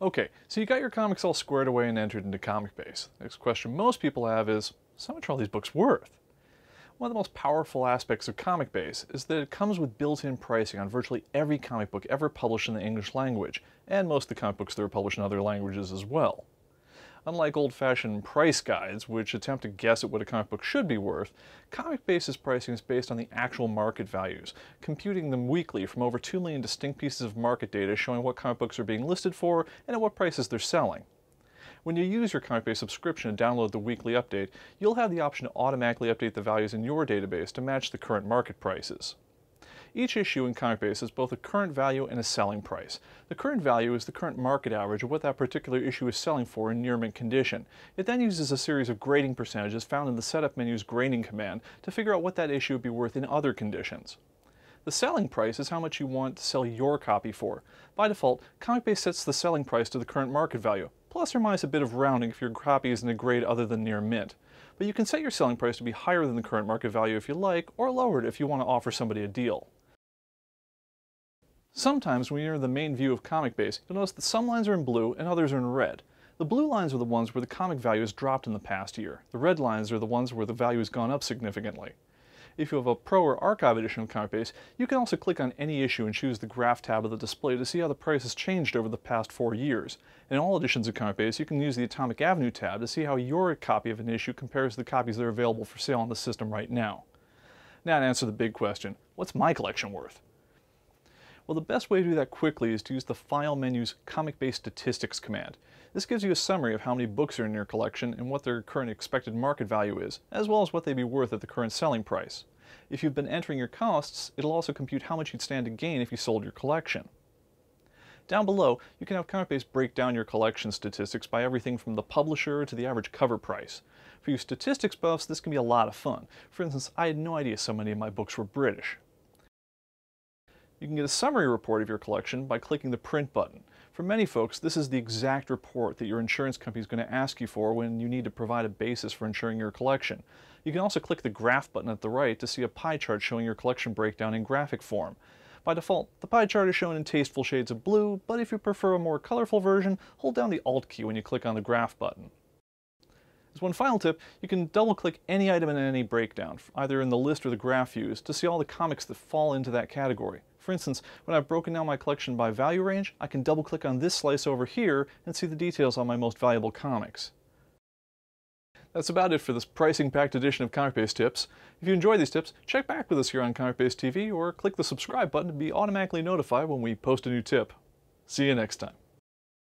Okay, so you got your comics all squared away and entered into ComicBase. The next question most people have is, so much are all these books worth? One of the most powerful aspects of ComicBase is that it comes with built-in pricing on virtually every comic book ever published in the English language, and most of the comic books that are published in other languages as well. Unlike old-fashioned price guides, which attempt to guess at what a comic book should be worth, ComicBase's pricing is based on the actual market values, computing them weekly from over 2 million distinct pieces of market data showing what comic books are being listed for and at what prices they're selling. When you use your ComicBase subscription and download the weekly update, you'll have the option to automatically update the values in your database to match the current market prices. Each issue in ComicBase has both a current value and a selling price. The current value is the current market average of what that particular issue is selling for in near mint condition. It then uses a series of grading percentages found in the setup menu's grading command to figure out what that issue would be worth in other conditions. The selling price is how much you want to sell your copy for. By default, ComicBase sets the selling price to the current market value, plus or minus a bit of rounding if your copy is in a grade other than near mint. But you can set your selling price to be higher than the current market value if you like, or lower it if you want to offer somebody a deal. Sometimes when you're in the main view of ComicBase, you'll notice that some lines are in blue and others are in red. The blue lines are the ones where the comic value has dropped in the past year. The red lines are the ones where the value has gone up significantly. If you have a Pro or Archive edition of ComicBase, you can also click on any issue and choose the Graph tab of the display to see how the price has changed over the past four years. In all editions of ComicBase, you can use the Atomic Avenue tab to see how your copy of an issue compares to the copies that are available for sale on the system right now. Now to answer the big question, what's my collection worth? Well, the best way to do that quickly is to use the File menu's ComicBase Statistics command. This gives you a summary of how many books are in your collection and what their current expected market value is, as well as what they'd be worth at the current selling price. If you've been entering your costs, it'll also compute how much you'd stand to gain if you sold your collection. Down below, you can have ComicBase break down your collection statistics by everything from the publisher to the average cover price. For you statistics buffs, this can be a lot of fun. For instance, I had no idea so many of my books were British. You can get a summary report of your collection by clicking the print button. For many folks, this is the exact report that your insurance company is going to ask you for when you need to provide a basis for insuring your collection. You can also click the graph button at the right to see a pie chart showing your collection breakdown in graphic form. By default, the pie chart is shown in tasteful shades of blue, but if you prefer a more colorful version, hold down the Alt key when you click on the graph button. As one final tip, you can double-click any item in any breakdown, either in the list or the graph views, to see all the comics that fall into that category. For instance, when I've broken down my collection by value range, I can double click on this slice over here and see the details on my most valuable comics. That's about it for this pricing-packed edition of ComicBase Tips. If you enjoy these tips, check back with us here on ComicBase TV or click the subscribe button to be automatically notified when we post a new tip. See you next time.